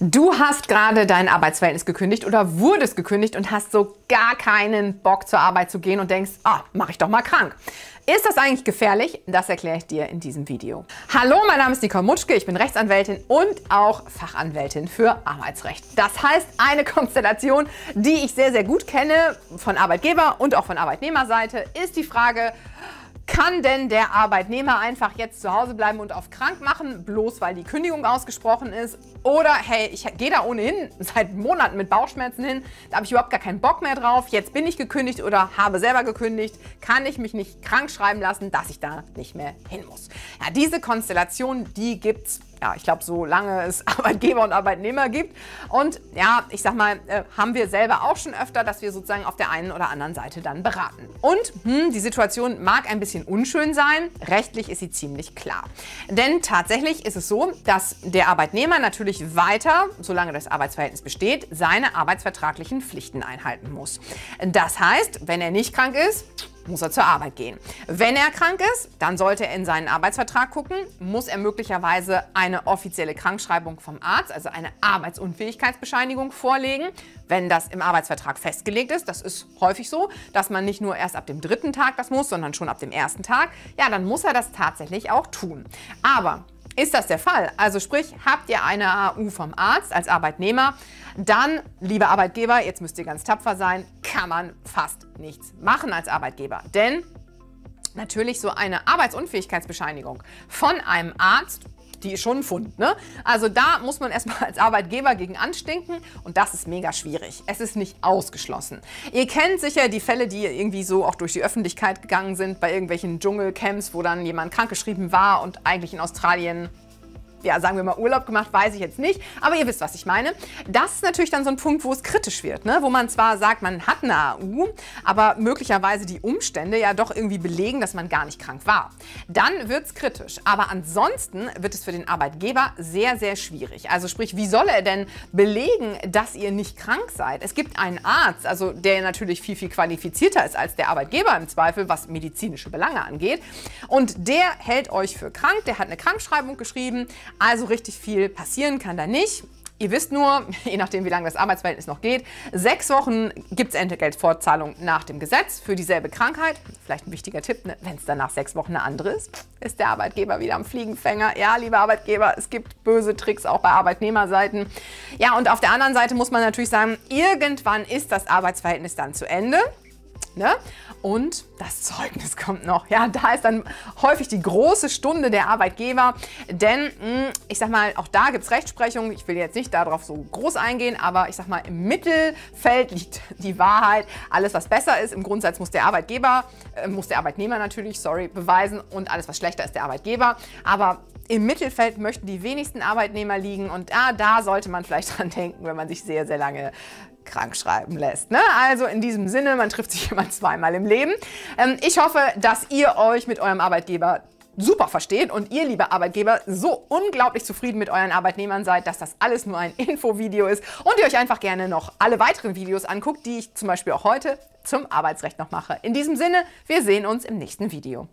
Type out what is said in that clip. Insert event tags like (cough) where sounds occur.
Du hast gerade dein Arbeitsverhältnis gekündigt oder wurdest gekündigt und hast so gar keinen Bock zur Arbeit zu gehen und denkst, ah, mach ich doch mal krank. Ist das eigentlich gefährlich? Das erkläre ich dir in diesem Video. Hallo, mein Name ist Nicole Mutschke, ich bin Rechtsanwältin und auch Fachanwältin für Arbeitsrecht. Das heißt, eine (laughs) Konstellation, die ich sehr, sehr gut kenne von Arbeitgeber und auch von Arbeitnehmerseite, ist die Frage, kann denn der Arbeitnehmer einfach jetzt zu Hause bleiben und auf krank machen, bloß weil die Kündigung ausgesprochen ist? Oder hey, ich gehe da ohnehin seit Monaten mit Bauchschmerzen hin, da habe ich überhaupt gar keinen Bock mehr drauf, jetzt bin ich gekündigt oder habe selber gekündigt, kann ich mich nicht krank schreiben lassen, dass ich da nicht mehr hin muss. Ja, diese Konstellation, die gibt es ja, ich glaube, so lange es (laughs) Arbeitgeber und Arbeitnehmer gibt. Und ja, ich sag mal, äh, haben wir selber auch schon öfter, dass wir sozusagen auf der einen oder anderen Seite dann beraten. Und hm, die Situation mag ein bisschen unschön sein, rechtlich ist sie ziemlich klar. Denn tatsächlich ist es so, dass der Arbeitnehmer natürlich weiter, solange das Arbeitsverhältnis besteht, seine arbeitsvertraglichen Pflichten einhalten muss. Das heißt, wenn er nicht krank ist, muss er zur Arbeit gehen. Wenn er krank ist, dann sollte er in seinen Arbeitsvertrag gucken, muss er möglicherweise eine offizielle Krankschreibung vom Arzt, also eine Arbeitsunfähigkeitsbescheinigung vorlegen, wenn das im Arbeitsvertrag festgelegt ist. Das ist häufig so, dass man nicht nur erst ab dem dritten Tag das muss, sondern schon ab dem ersten Tag. Ja, dann muss er das tatsächlich auch tun. Aber ist das der Fall? Also sprich, habt ihr eine AU vom Arzt als Arbeitnehmer, dann, liebe Arbeitgeber, jetzt müsst ihr ganz tapfer sein, kann man fast nichts machen als Arbeitgeber. Denn natürlich so eine Arbeitsunfähigkeitsbescheinigung von einem Arzt die ist schon ein Fund. Ne? Also da muss man erstmal als Arbeitgeber gegen anstinken und das ist mega schwierig. Es ist nicht ausgeschlossen. Ihr kennt sicher die Fälle, die irgendwie so auch durch die Öffentlichkeit gegangen sind, bei irgendwelchen Dschungelcamps, wo dann jemand krankgeschrieben war und eigentlich in Australien ja, sagen wir mal Urlaub gemacht, weiß ich jetzt nicht. Aber ihr wisst, was ich meine. Das ist natürlich dann so ein Punkt, wo es kritisch wird, ne? wo man zwar sagt, man hat eine AU, aber möglicherweise die Umstände ja doch irgendwie belegen, dass man gar nicht krank war. Dann wird es kritisch. Aber ansonsten wird es für den Arbeitgeber sehr, sehr schwierig. Also sprich, wie soll er denn belegen, dass ihr nicht krank seid? Es gibt einen Arzt, also der natürlich viel, viel qualifizierter ist als der Arbeitgeber im Zweifel, was medizinische Belange angeht. Und der hält euch für krank, der hat eine Krankschreibung geschrieben, also richtig viel passieren kann da nicht. Ihr wisst nur, (laughs) je nachdem wie lange das Arbeitsverhältnis noch geht, sechs Wochen gibt es Entgeltfortzahlung nach dem Gesetz für dieselbe Krankheit. Vielleicht ein wichtiger Tipp, ne? wenn es dann nach sechs Wochen eine andere ist, ist der Arbeitgeber wieder am Fliegenfänger. Ja, lieber Arbeitgeber, es gibt böse Tricks auch bei Arbeitnehmerseiten. Ja, und auf der anderen Seite muss man natürlich sagen, irgendwann ist das Arbeitsverhältnis dann zu Ende. Ne? Und das Zeugnis (laughs) kommt noch. Ja, da ist dann häufig die große Stunde der Arbeitgeber. Denn, hm, ich sag mal, auch da gibt es Rechtsprechung. Ich will jetzt nicht darauf so groß eingehen, aber ich sag mal, im Mittelfeld liegt (laughs) die Wahrheit. Alles, was besser ist, im Grundsatz muss der Arbeitgeber, äh, muss der Arbeitnehmer natürlich, sorry, beweisen. Und alles, was schlechter ist, der Arbeitgeber. Aber im Mittelfeld möchten die wenigsten Arbeitnehmer liegen und ah, da sollte man vielleicht (laughs) dran denken, wenn man sich sehr, sehr lange krank schreiben lässt. Ne? Also in diesem Sinne, man trifft sich immer zweimal im Leben. Ähm, ich hoffe, dass ihr euch mit eurem Arbeitgeber super versteht und ihr, liebe Arbeitgeber, so unglaublich zufrieden mit euren Arbeitnehmern seid, dass das alles nur ein Infovideo ist und ihr euch einfach gerne noch alle weiteren Videos anguckt, die ich zum Beispiel auch heute zum Arbeitsrecht noch mache. In diesem Sinne, wir sehen uns im nächsten Video.